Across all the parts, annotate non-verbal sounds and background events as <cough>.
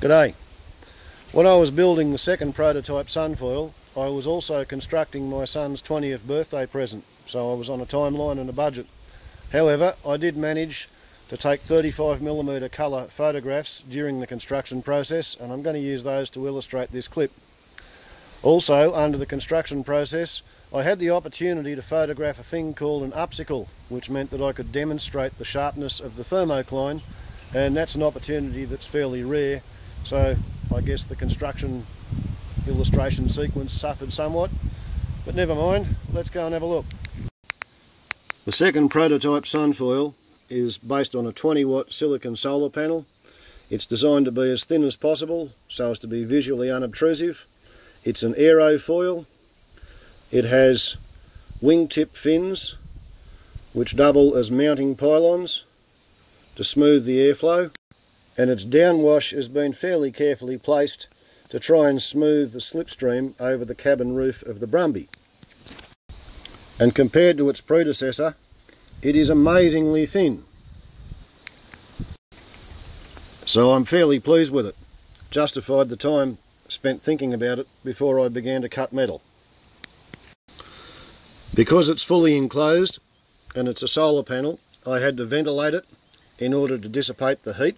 G'day. When I was building the second prototype Sunfoil, I was also constructing my son's 20th birthday present, so I was on a timeline and a budget. However, I did manage to take 35mm colour photographs during the construction process and I'm going to use those to illustrate this clip. Also, under the construction process, I had the opportunity to photograph a thing called an upsicle, which meant that I could demonstrate the sharpness of the thermocline and that's an opportunity that's fairly rare so I guess the construction illustration sequence suffered somewhat, but never mind, let's go and have a look. The second prototype Sunfoil is based on a 20 watt silicon solar panel. It's designed to be as thin as possible so as to be visually unobtrusive. It's an aerofoil. It has wingtip fins which double as mounting pylons to smooth the airflow and its downwash has been fairly carefully placed to try and smooth the slipstream over the cabin roof of the Brumby. And compared to its predecessor, it is amazingly thin. So I'm fairly pleased with it. Justified the time spent thinking about it before I began to cut metal. Because it's fully enclosed and it's a solar panel, I had to ventilate it in order to dissipate the heat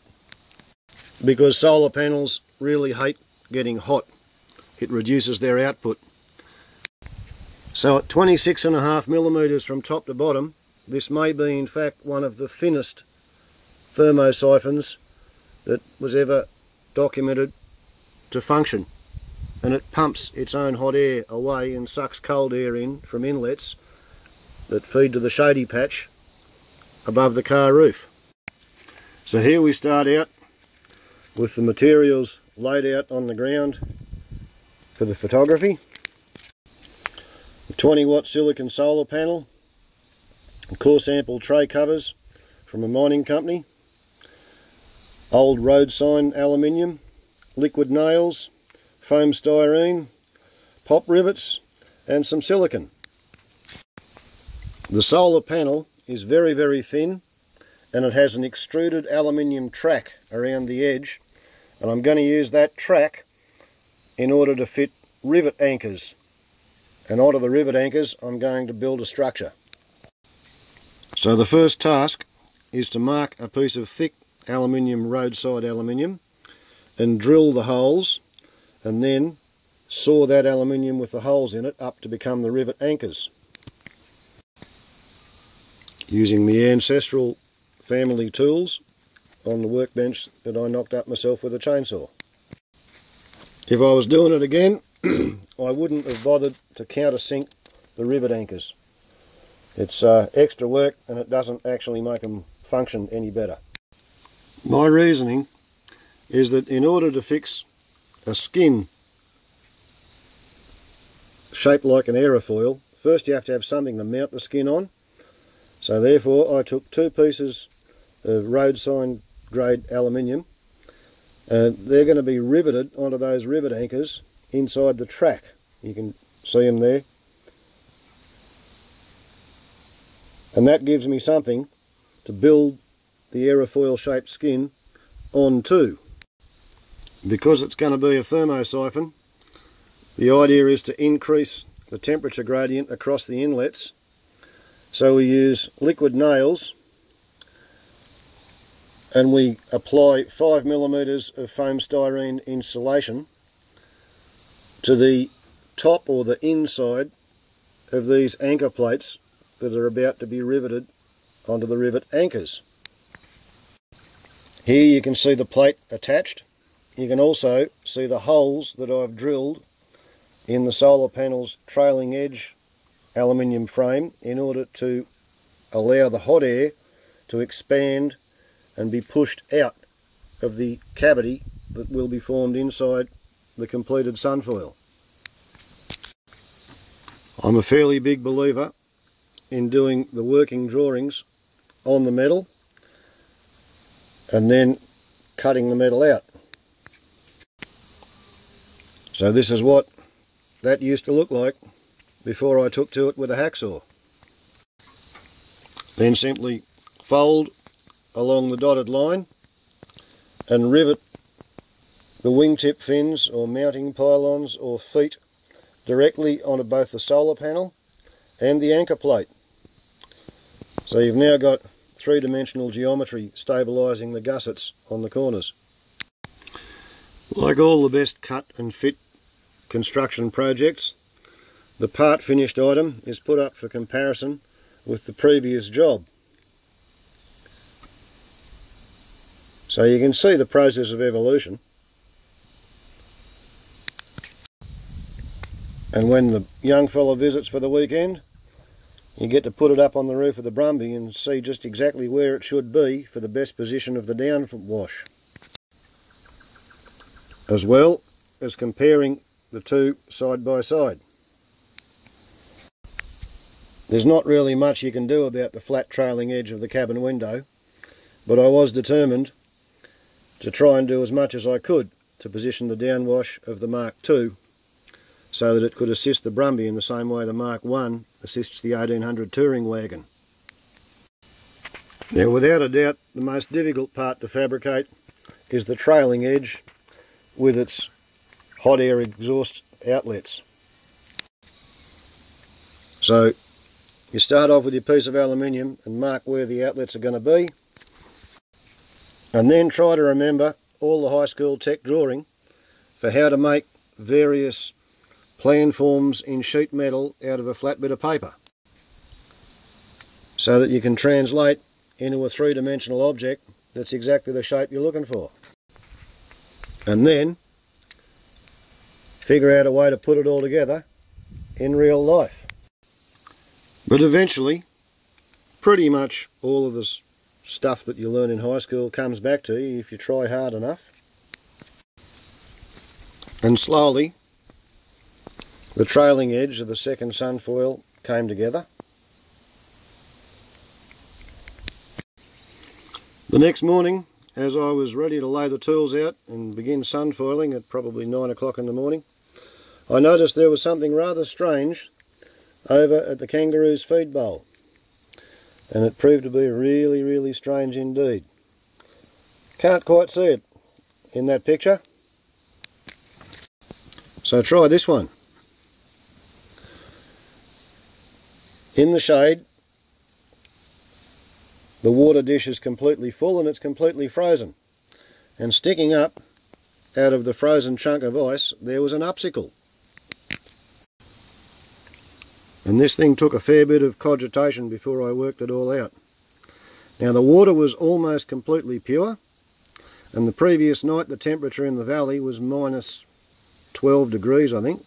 because solar panels really hate getting hot. It reduces their output. So at 26 and a half millimeters from top to bottom, this may be in fact one of the thinnest thermosiphons that was ever documented to function. And it pumps its own hot air away and sucks cold air in from inlets that feed to the shady patch above the car roof. So here we start out with the materials laid out on the ground for the photography. The 20 watt silicon solar panel, core sample tray covers from a mining company, old road sign aluminium, liquid nails, foam styrene, pop rivets and some silicon. The solar panel is very very thin and it has an extruded aluminium track around the edge and I'm going to use that track in order to fit rivet anchors and onto the rivet anchors I'm going to build a structure. So the first task is to mark a piece of thick aluminium roadside aluminium and drill the holes and then saw that aluminium with the holes in it up to become the rivet anchors. Using the ancestral family tools on the workbench that I knocked up myself with a chainsaw. If I was doing it again, <clears throat> I wouldn't have bothered to countersink the rivet anchors. It's uh, extra work and it doesn't actually make them function any better. My reasoning is that in order to fix a skin shaped like an aerofoil, first you have to have something to mount the skin on. So therefore I took two pieces of road sign grade aluminium. and they're going to be riveted onto those rivet anchors inside the track. You can see them there. And that gives me something to build the aerofoil shaped skin onto. Because it's going to be a thermosiphon, the idea is to increase the temperature gradient across the inlets. So we use liquid nails and we apply 5 millimeters of foam styrene insulation to the top or the inside of these anchor plates that are about to be riveted onto the rivet anchors. Here you can see the plate attached. You can also see the holes that I've drilled in the solar panel's trailing edge aluminium frame in order to allow the hot air to expand and be pushed out of the cavity that will be formed inside the completed sunfoil. I'm a fairly big believer in doing the working drawings on the metal and then cutting the metal out. So this is what that used to look like before I took to it with a hacksaw. Then simply fold along the dotted line and rivet the wingtip fins or mounting pylons or feet directly onto both the solar panel and the anchor plate. So you've now got three-dimensional geometry stabilising the gussets on the corners. Like all the best cut and fit construction projects, the part finished item is put up for comparison with the previous job. So you can see the process of evolution. And when the young fella visits for the weekend, you get to put it up on the roof of the Brumby and see just exactly where it should be for the best position of the downwash. As well as comparing the two side by side. There's not really much you can do about the flat trailing edge of the cabin window, but I was determined to try and do as much as I could to position the downwash of the Mark II so that it could assist the Brumby in the same way the Mark I assists the 1800 touring wagon. Now without a doubt the most difficult part to fabricate is the trailing edge with its hot air exhaust outlets. So you start off with your piece of aluminium and mark where the outlets are going to be. And then try to remember all the high school tech drawing for how to make various plan forms in sheet metal out of a flat bit of paper. So that you can translate into a three-dimensional object that's exactly the shape you're looking for. And then figure out a way to put it all together in real life. But eventually, pretty much all of this stuff that you learn in high school comes back to you if you try hard enough. And slowly, the trailing edge of the second sunfoil came together. The next morning, as I was ready to lay the tools out and begin sunfoiling at probably 9 o'clock in the morning, I noticed there was something rather strange over at the kangaroo's feed bowl. And it proved to be really, really strange indeed. Can't quite see it in that picture. So try this one. In the shade, the water dish is completely full and it's completely frozen. And sticking up out of the frozen chunk of ice, there was an upsicle. And this thing took a fair bit of cogitation before I worked it all out. Now the water was almost completely pure, and the previous night the temperature in the valley was minus 12 degrees I think.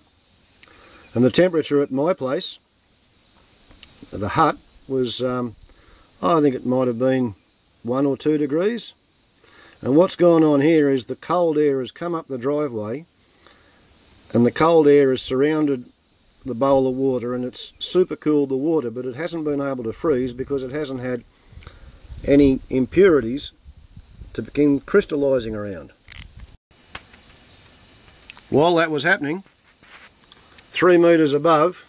And the temperature at my place, the hut, was, um, I think it might have been one or two degrees. And what's gone on here is the cold air has come up the driveway and the cold air has surrounded the bowl of water and it's super cooled the water but it hasn't been able to freeze because it hasn't had any impurities to begin crystallizing around. While that was happening, three metres above,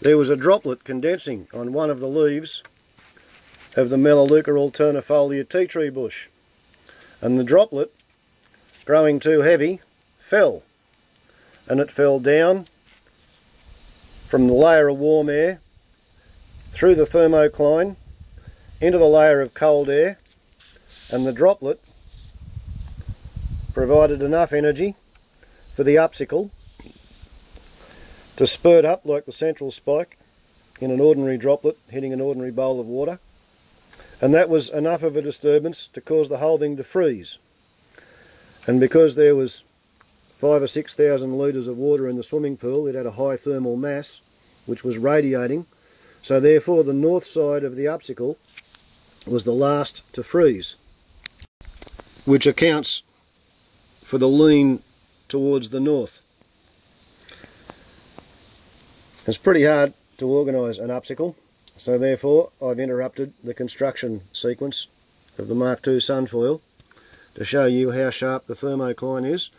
there was a droplet condensing on one of the leaves of the Melaleuca alternifolia tea tree bush. And the droplet, growing too heavy, fell. And it fell down from the layer of warm air through the thermocline into the layer of cold air and the droplet provided enough energy for the upsicle to spurt up like the central spike in an ordinary droplet hitting an ordinary bowl of water. And that was enough of a disturbance to cause the whole thing to freeze. And because there was five or six thousand litres of water in the swimming pool it had a high thermal mass which was radiating. So therefore the north side of the upsicle was the last to freeze, which accounts for the lean towards the north. It's pretty hard to organise an upsicle, so therefore I've interrupted the construction sequence of the Mark II Sunfoil to show you how sharp the thermocline is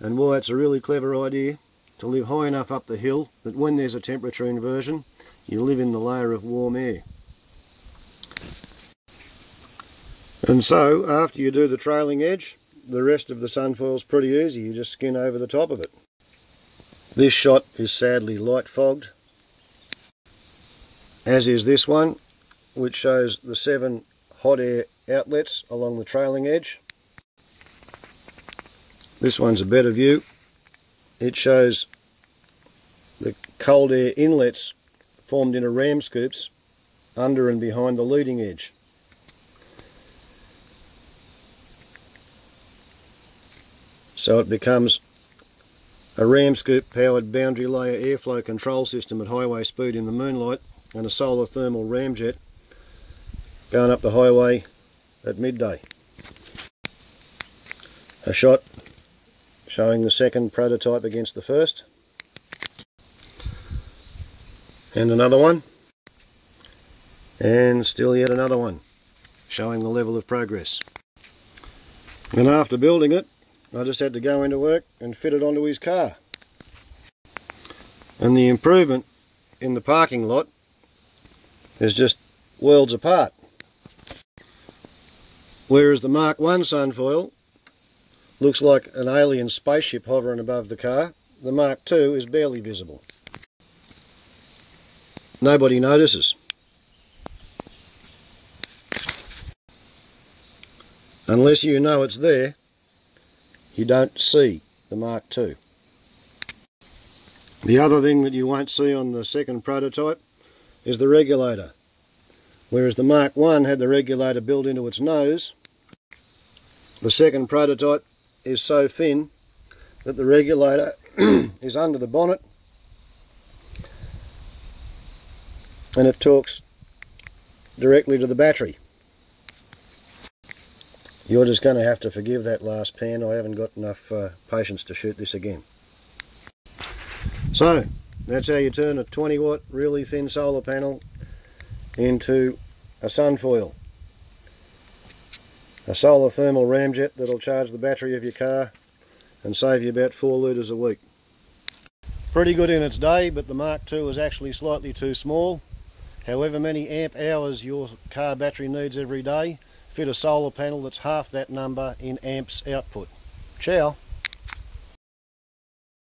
and why it's a really clever idea to live high enough up the hill that when there's a temperature inversion you live in the layer of warm air. And so after you do the trailing edge the rest of the sunfoil's pretty easy, you just skin over the top of it. This shot is sadly light fogged, as is this one, which shows the seven hot air outlets along the trailing edge. This one's a better view. It shows the cold air inlets formed into ram scoops under and behind the leading edge. So it becomes a ram scoop powered boundary layer airflow control system at highway speed in the moonlight and a solar thermal ramjet going up the highway at midday. A shot showing the second prototype against the first. And another one. And still yet another one showing the level of progress. And after building it I just had to go into work and fit it onto his car. And the improvement in the parking lot is just worlds apart. Whereas the Mark 1 sunfoil looks like an alien spaceship hovering above the car the Mark II is barely visible nobody notices Unless you know it's there, you don't see the Mark II. The other thing that you won't see on the second prototype is the regulator. Whereas the Mark I had the regulator built into its nose, the second prototype is so thin that the regulator <clears throat> is under the bonnet and it talks directly to the battery. You're just going to have to forgive that last pan. I haven't got enough uh, patience to shoot this again. So, that's how you turn a 20 watt really thin solar panel into a sunfoil. A solar thermal ramjet that'll charge the battery of your car and save you about 4 litres a week. Pretty good in its day, but the Mark II is actually slightly too small. However many amp hours your car battery needs every day, fit a solar panel that's half that number in amps output. Ciao.